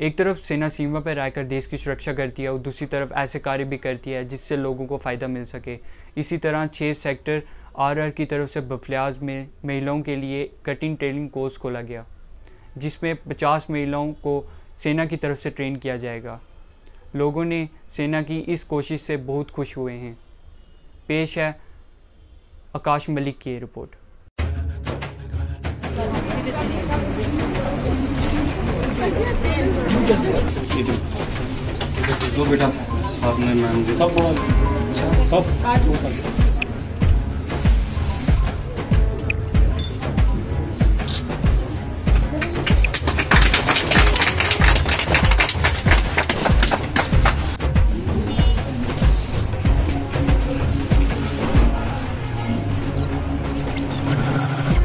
एक तरफ़ सेना सीमा पर रहकर देश की सुरक्षा करती है और दूसरी तरफ़ ऐसे कार्य भी करती है जिससे लोगों को फ़ायदा मिल सके। इसी तरह छः सेक्टर आरआर की तरफ़ से बफलियाज में महिलाओं के लिए कटिंग ट्रेनिंग कोर्स खोला गया, जिसमें 50 महिलाओं को सेना की तरफ़ से ट्रेन किया जाएगा। लोगों ने सेना की इस कोशिश से बहुत खुश हुए हैं। पेश है आकाश मलिक की रिपोर्ट। दो बेटा आपने मैम सब सब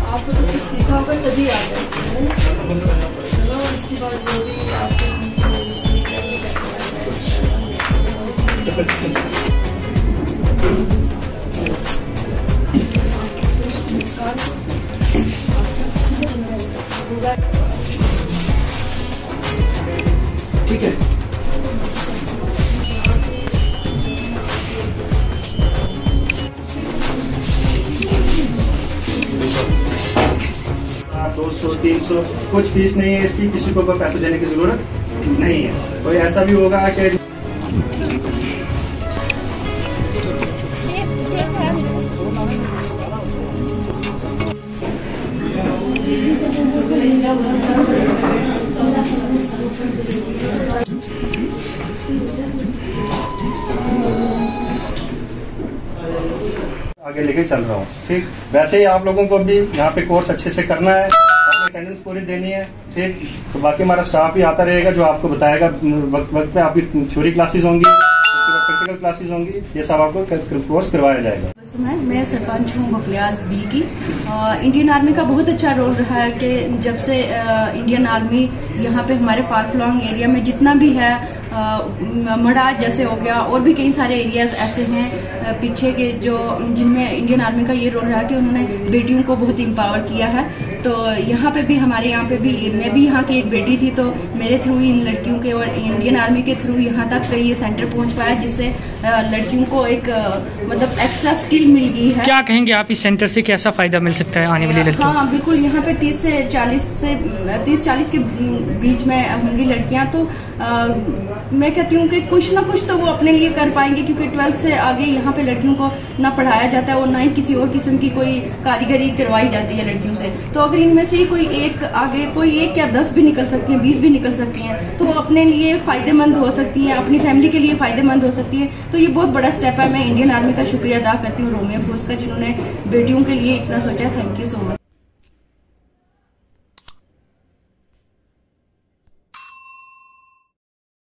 आपको तो सीखा होगा तभी आ गए। इसके बाद जो भी आपको ठीक है दो सौ तीन सौ कुछ फ़ीस नहीं है इसकी किसी को कोई पैसे देने की ज़रूरत नहीं है। कोई ऐसा भी होगा कि आगे लेके चल रहा हूँ ठीक? वैसे ही आप लोगों को भी यहाँ पे कोर्स अच्छे से करना है। अटेंडेंस पूरी देनी है। ठीक? तो बाकी हमारा स्टाफ भी आता रहेगा जो आपको बताएगा। वक्त वक्त पे आपकी थ्योरी क्लासेस होंगी प्रैक्टिकल क्लासेस होंगी। ये सब आपको कोर्स करवाया जाएगा। मैं मैं सरपंच हूँ बफलियाज बी की। अ, इंडियन आर्मी का बहुत अच्छा रोल रहा है कि जब से अ, इंडियन आर्मी यहाँ पे हमारे फारफलॉन्ग एरिया में जितना भी है मड़ा जैसे हो गया और भी कई सारे एरियाज़ ऐसे हैं पीछे के जो जिनमें इंडियन आर्मी का ये रोल रहा कि उन्होंने बेटियों को बहुत इम्पावर किया है। तो यहाँ पे भी हमारे यहाँ पे भी मैं भी यहाँ की एक बेटी थी तो मेरे थ्रू ही इन लड़कियों के और इंडियन आर्मी के थ्रू यहाँ तक ये सेंटर पहुँच पाया जिससे लड़कियों को एक मतलब एक्स्ट्रा स्किल मिल गई है। क्या कहेंगे आप इस सेंटर से कैसा फ़ायदा मिल सकता है आने वाली लड़कियों हाँ बिल्कुल यहाँ पे 30 से 40 से 30 40 के बीच में होंगी लड़कियाँ तो आ, मैं कहती हूँ कि कुछ ना कुछ तो वो अपने लिए कर पाएँगे क्योंकि ट्वेल्थ से आगे यहाँ पे लड़कियों को ना पढ़ाया जाता है और ना ही किसी और किस्म की कोई कारीगरी करवाई जाती है लड़कियों से। तो अगर इनमें से ही कोई एक आगे, कोई एक या दस भी निकल सकती है, बीस भी निकल सकती है तो वो अपने लिए फ़ायदेमंद हो सकती है, अपनी फैमिली के लिए फ़ायदेमंद हो सकती है। तो ये बहुत बड़ा स्टेप है। मैं इंडियन आर्मी का शुक्रिया अदा करती हूँ रोमियो फोर्स का, जिन्होंने बेटियों के लिए इतना सोचा थैंक यू सो मच